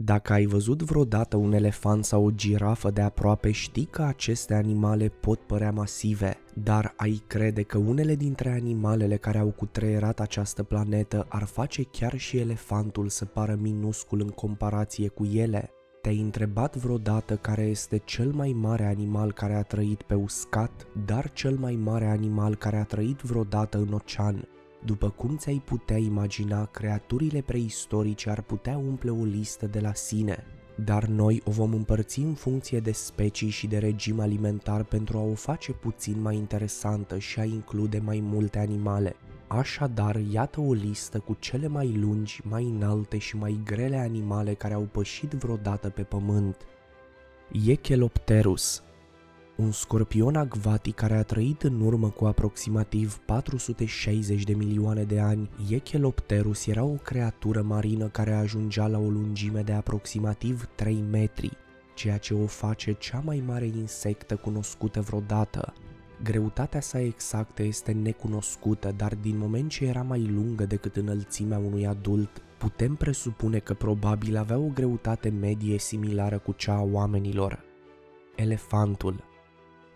Dacă ai văzut vreodată un elefant sau o girafă de aproape, știi că aceste animale pot părea masive, dar ai crede că unele dintre animalele care au cutreierat această planetă ar face chiar și elefantul să pară minuscul în comparație cu ele? Te-ai întrebat vreodată care este cel mai mare animal care a trăit pe uscat, dar cel mai mare animal care a trăit vreodată în ocean? După cum ți-ai putea imagina, creaturile preistorice ar putea umple o listă de la sine, dar noi o vom împărți în funcție de specii și de regim alimentar pentru a o face puțin mai interesantă și a include mai multe animale. Așadar, iată o listă cu cele mai lungi, mai înalte și mai grele animale care au pășit vreodată pe pământ. Echelopterus un scorpion acvatic care a trăit în urmă cu aproximativ 460 de milioane de ani, Echelopterus era o creatură marină care ajungea la o lungime de aproximativ 3 metri, ceea ce o face cea mai mare insectă cunoscută vreodată. Greutatea sa exactă este necunoscută, dar din moment ce era mai lungă decât înălțimea unui adult, putem presupune că probabil avea o greutate medie similară cu cea a oamenilor. Elefantul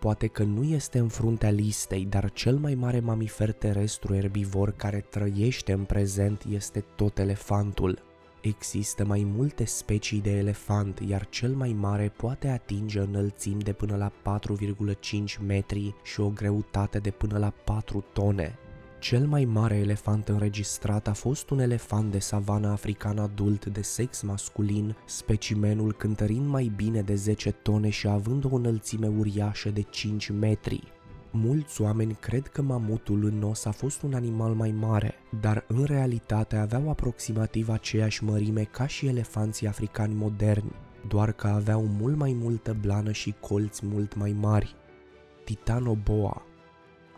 Poate că nu este în fruntea listei, dar cel mai mare mamifer terestru erbivor care trăiește în prezent este tot elefantul. Există mai multe specii de elefant, iar cel mai mare poate atinge înălțimi de până la 4,5 metri și o greutate de până la 4 tone. Cel mai mare elefant înregistrat a fost un elefant de savană african adult de sex masculin, specimenul cântărind mai bine de 10 tone și având o înălțime uriașă de 5 metri. Mulți oameni cred că mamutul în os a fost un animal mai mare, dar în realitate aveau aproximativ aceeași mărime ca și elefanții africani moderni, doar că aveau mult mai multă blană și colți mult mai mari. Titanoboa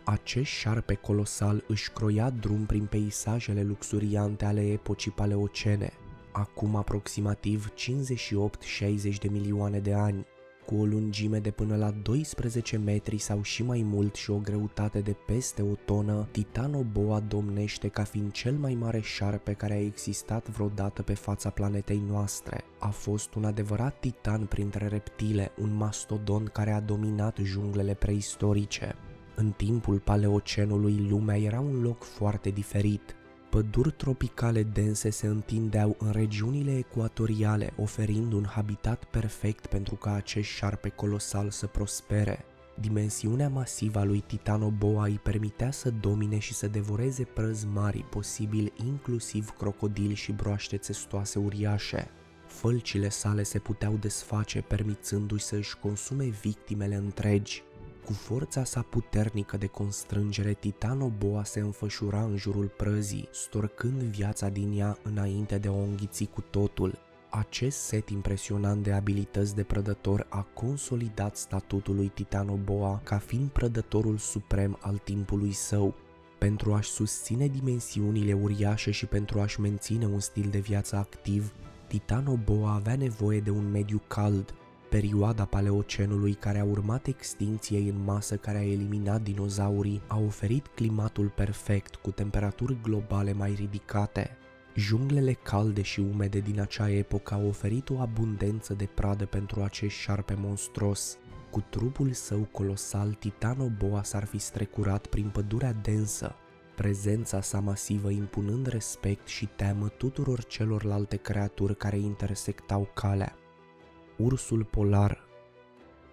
acest șarpe colosal își croia drum prin peisajele luxuriante ale epocii paleocene, acum aproximativ 58-60 de milioane de ani, cu o lungime de până la 12 metri sau și mai mult și o greutate de peste o tonă, Titanoboa domnește ca fiind cel mai mare șarpe care a existat vreodată pe fața planetei noastre. A fost un adevărat titan printre reptile, un mastodon care a dominat junglele preistorice. În timpul paleocenului, lumea era un loc foarte diferit. Păduri tropicale dense se întindeau în regiunile ecuatoriale, oferind un habitat perfect pentru ca acest șarpe colosal să prospere. Dimensiunea masivă a lui Titanoboa îi permitea să domine și să devoreze prăzi mari, posibil inclusiv crocodili și broaște țestoase uriașe. Fălcile sale se puteau desface, permițându-i să își consume victimele întregi. Cu forța sa puternică de constrângere, Titanoboa se înfășura în jurul prăzii, storcând viața din ea înainte de a o înghiți cu totul. Acest set impresionant de abilități de prădător a consolidat statutul lui Titanoboa ca fiind prădătorul suprem al timpului său. Pentru a-și susține dimensiunile uriașe și pentru a-și menține un stil de viață activ, Titanoboa avea nevoie de un mediu cald, Perioada paleocenului care a urmat extinției în masă care a eliminat dinozaurii a oferit climatul perfect cu temperaturi globale mai ridicate. Junglele calde și umede din acea epocă au oferit o abundență de pradă pentru acest șarpe monstros. Cu trupul său colosal, Titanoboa s-ar fi strecurat prin pădurea densă, prezența sa masivă impunând respect și teamă tuturor celorlalte creaturi care intersectau calea. Ursul polar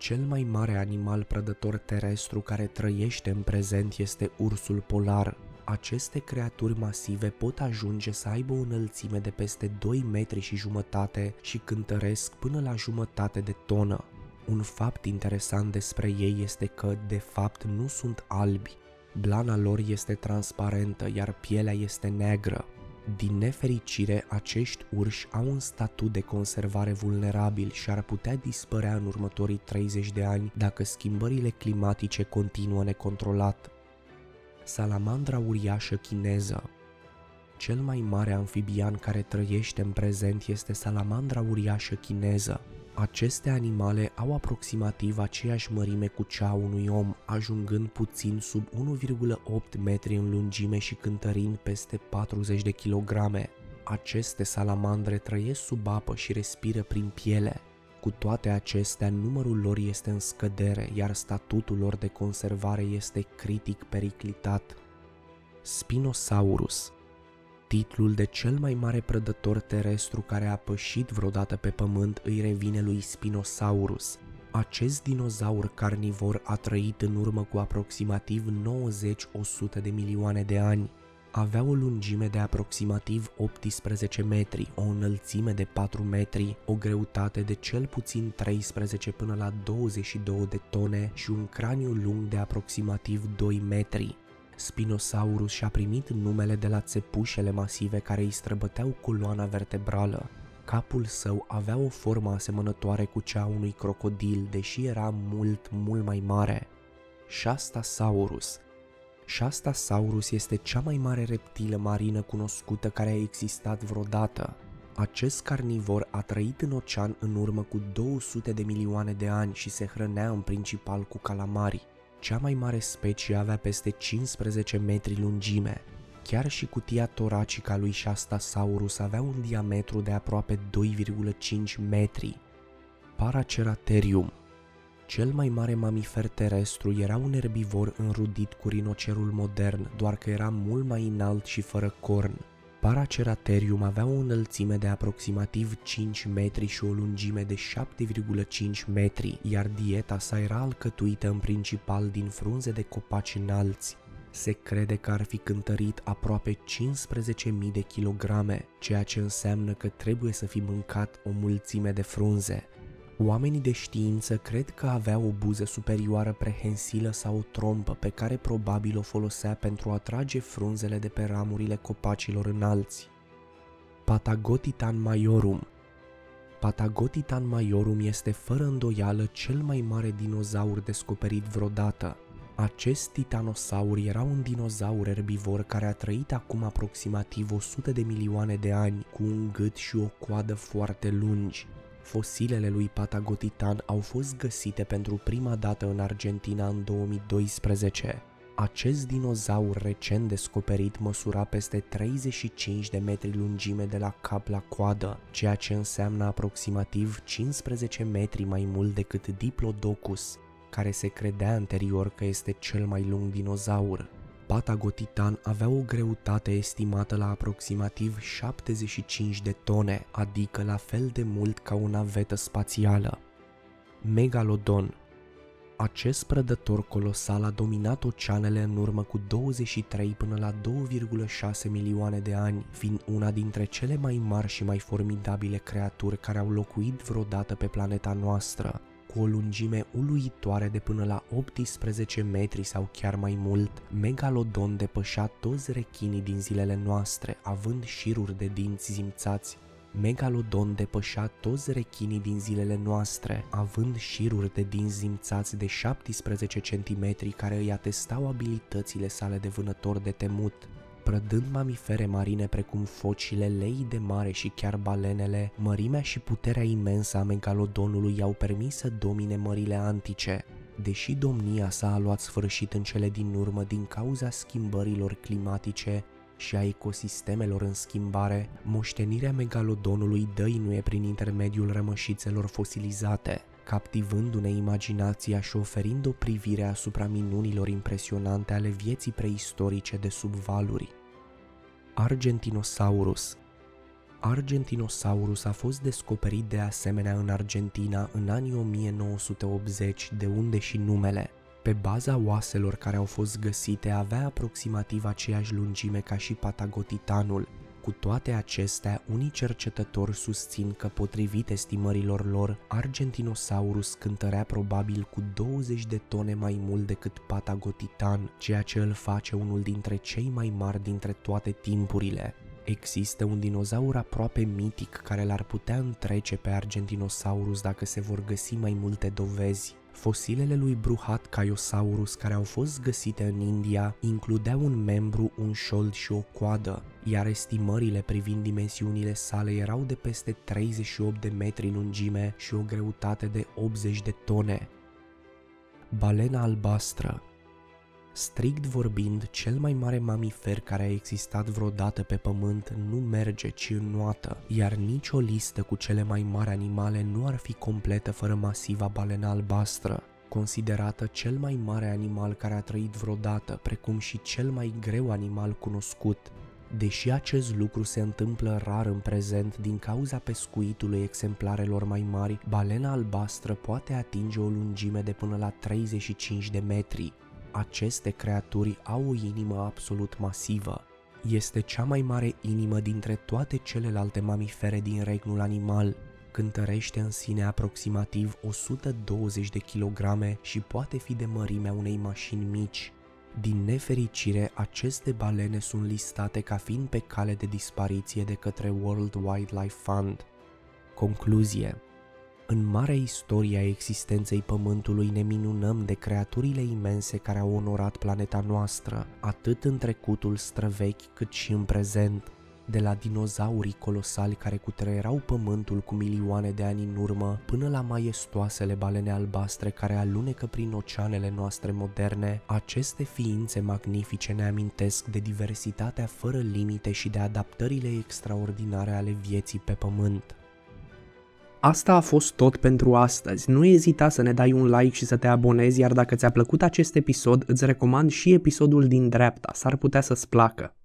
cel mai mare animal prădător terestru care trăiește în prezent este ursul polar. Aceste creaturi masive pot ajunge să aibă o înălțime de peste 2 metri și jumătate și cântăresc până la jumătate de tonă. Un fapt interesant despre ei este că, de fapt, nu sunt albi. Blana lor este transparentă, iar pielea este neagră. Din nefericire, acești urși au un statut de conservare vulnerabil și ar putea dispărea în următorii 30 de ani dacă schimbările climatice continuă necontrolat. Salamandra uriașă chineză Cel mai mare amfibian care trăiește în prezent este salamandra uriașă chineză, aceste animale au aproximativ aceeași mărime cu cea a unui om, ajungând puțin sub 1,8 metri în lungime și cântărind peste 40 de kilograme. aceste salamandre trăiesc sub apă și respiră prin piele. Cu toate acestea, numărul lor este în scădere, iar statutul lor de conservare este critic periclitat. Spinosaurus Titlul de cel mai mare prădător terestru care a pășit vreodată pe pământ îi revine lui Spinosaurus. Acest dinozaur carnivor a trăit în urmă cu aproximativ 90-100 de milioane de ani. Avea o lungime de aproximativ 18 metri, o înălțime de 4 metri, o greutate de cel puțin 13 până la 22 de tone și un craniu lung de aproximativ 2 metri. Spinosaurus și-a primit numele de la țepușele masive care îi străbăteau coloana vertebrală. Capul său avea o formă asemănătoare cu cea a unui crocodil, deși era mult, mult mai mare. Shastasaurus Shastasaurus este cea mai mare reptilă marină cunoscută care a existat vreodată. Acest carnivor a trăit în ocean în urmă cu 200 de milioane de ani și se hrănea în principal cu calamari. Cea mai mare specie avea peste 15 metri lungime. Chiar și cutia toracică a lui Shastasaurus avea un diametru de aproape 2,5 metri. Paraceratherium cel mai mare mamifer terestru era un erbivor înrudit cu rinocerul modern, doar că era mult mai înalt și fără corn. Paraceratherium avea o înălțime de aproximativ 5 metri și o lungime de 7,5 metri, iar dieta sa era alcătuită în principal din frunze de copaci înalți. Se crede că ar fi cântărit aproape 15.000 de kilograme, ceea ce înseamnă că trebuie să fi mâncat o mulțime de frunze. Oamenii de știință cred că avea o buză superioară prehensilă sau o trompă pe care probabil o folosea pentru a trage frunzele de pe ramurile copacilor înalți. Patagotitan maiorum Patagotitan maiorum este fără îndoială cel mai mare dinozaur descoperit vreodată. Acest titanosaur era un dinozaur erbivor care a trăit acum aproximativ 100 de milioane de ani, cu un gât și o coadă foarte lungi. Fosilele lui Patagotitan au fost găsite pentru prima dată în Argentina în 2012. Acest dinozaur recent descoperit măsura peste 35 de metri lungime de la cap la coadă, ceea ce înseamnă aproximativ 15 metri mai mult decât Diplodocus, care se credea anterior că este cel mai lung dinozaur. Patagotitan avea o greutate estimată la aproximativ 75 de tone, adică la fel de mult ca o navetă spațială. Megalodon acest prădător colosal a dominat oceanele în urmă cu 23 până la 2,6 milioane de ani, fiind una dintre cele mai mari și mai formidabile creaturi care au locuit vreodată pe planeta noastră cu o lungime uluitoare de până la 18 metri sau chiar mai mult, Megalodon depășea toți rechinii din zilele noastre, având șiruri de dinți zimțați. Megalodon depășea toți rechinii din zilele noastre, având șiruri de dinți zimțați de 17 cm care îi atestau abilitățile sale de vânător de temut prădând mamifere marine precum focile, lei de mare și chiar balenele, mărimea și puterea imensă a megalodonului i-au permis să domine mările antice, deși domnia sa a luat sfârșit în cele din urmă din cauza schimbărilor climatice și a ecosistemelor în schimbare, moștenirea megalodonului dăinuie prin intermediul rămășițelor fosilizate, captivându-ne imaginația și oferind o privire asupra minunilor impresionante ale vieții preistorice de sub valuri. Argentinosaurus Argentinosaurus a fost descoperit de asemenea în Argentina în anii 1980, de unde și numele. Pe baza oaselor care au fost găsite avea aproximativ aceeași lungime ca și patagotitanul, cu toate acestea, unii cercetători susțin că, potrivit estimărilor lor, Argentinosaurus cântărea probabil cu 20 de tone mai mult decât Patagotitan, ceea ce îl face unul dintre cei mai mari dintre toate timpurile. Există un dinozaur aproape mitic care l-ar putea întrece pe Argentinosaurus dacă se vor găsi mai multe dovezi. Fosilele lui Bruhat Caiosaurus care au fost găsite în India includeau un membru, un șold și o coadă, iar estimările privind dimensiunile sale erau de peste 38 de metri lungime și o greutate de 80 de tone. Balena albastră Strict vorbind, cel mai mare mamifer care a existat vreodată pe pământ nu merge, ci înnoată, iar nicio listă cu cele mai mari animale nu ar fi completă fără masiva balena albastră, considerată cel mai mare animal care a trăit vreodată, precum și cel mai greu animal cunoscut. Deși acest lucru se întâmplă rar în prezent din cauza pescuitului exemplarelor mai mari, balena albastră poate atinge o lungime de până la 35 de metri. Aceste creaturi au o inimă absolut masivă. Este cea mai mare inimă dintre toate celelalte mamifere din regnul animal, cântărește în sine aproximativ 120 de kilograme și poate fi de mărimea unei mașini mici. Din nefericire, aceste balene sunt listate ca fiind pe cale de dispariție de către World Wildlife Fund. Concluzie în marea istorie a existenței Pământului ne minunăm de creaturile imense care au onorat planeta noastră, atât în trecutul străvechi cât și în prezent de la dinozaurii colosali care cutreierau pământul cu milioane de ani în urmă, până la maestoasele balene albastre care alunecă prin oceanele noastre moderne, aceste ființe magnifice ne amintesc de diversitatea fără limite și de adaptările extraordinare ale vieții pe pământ. Asta a fost tot pentru astăzi. Nu ezita să ne dai un like și să te abonezi, iar dacă ți-a plăcut acest episod, îți recomand și episodul din dreapta, s-ar putea să-ți placă.